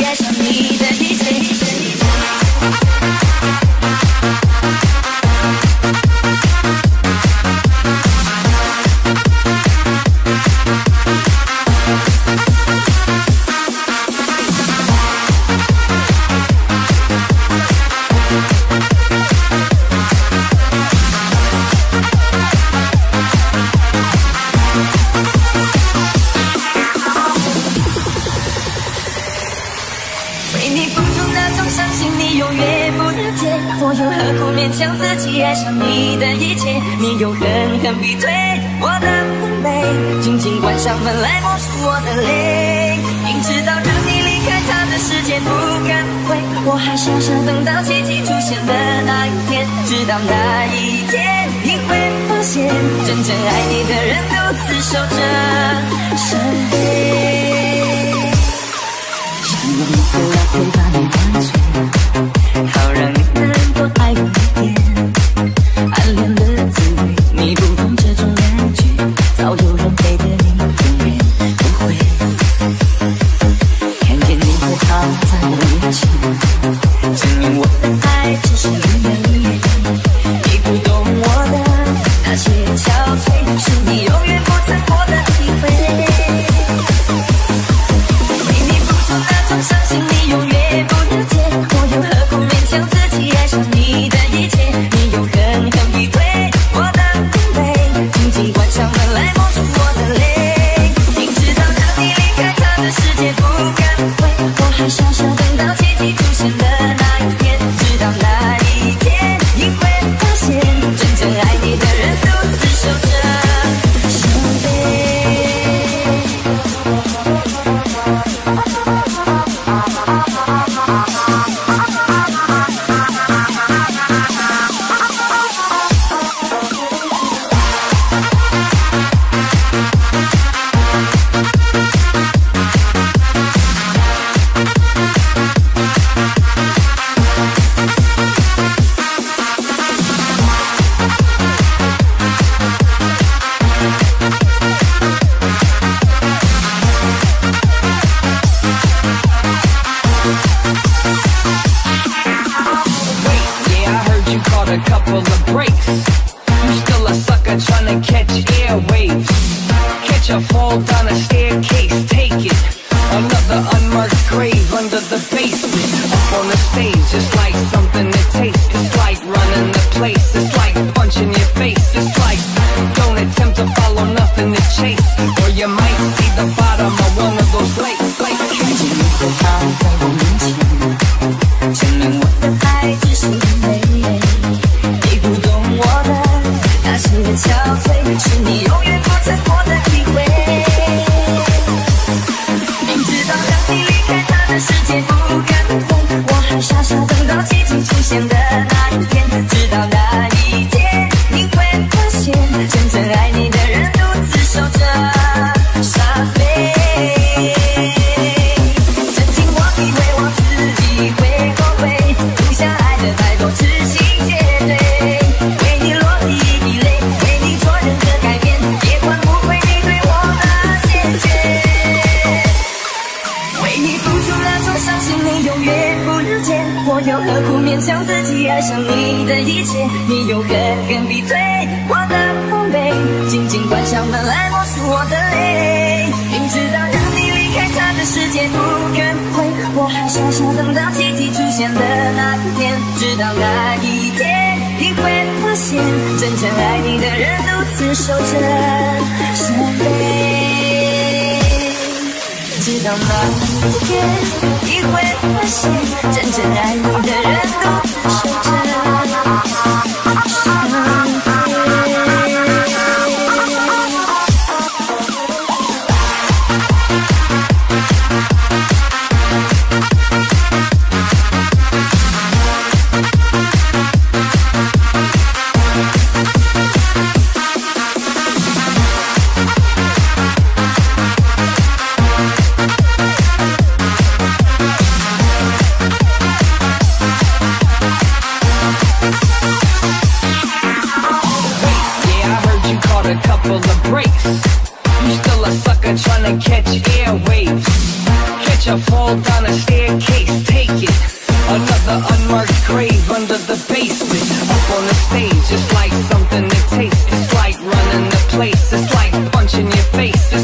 爱上你的一切。我又何苦勉强自己爱上你的一切？你又狠狠逼退我的防备，紧紧关上门来默数我的泪。明知道让你离开他的世界不敢回，我还傻傻等到奇迹出现的那一天。直到那一天，你会发现，真正爱你的人独自守着伤悲。想用一个老嘴把你灌醉，好让你的人多爱我。Airwaves. Catch a fall down a staircase, take it. Another unmarked grave under the basement. Up on the stage, it's like something to taste. It's like running the place. 我又何苦勉强自己爱上你的一切？你又狠狠逼退我的妩媚，紧紧关上门来默数我的泪。明知道让你离开他的世界不肯回，我还傻傻等到奇迹出现的那一天。直到那一天，你会发现，真正爱你的人独自守着伤悲。直到那一天，你会发现，down a staircase, take it. Another unmarked grave under the basement. Up on the stage, it's like something to taste. It's like running the place. It's like punching your face. It's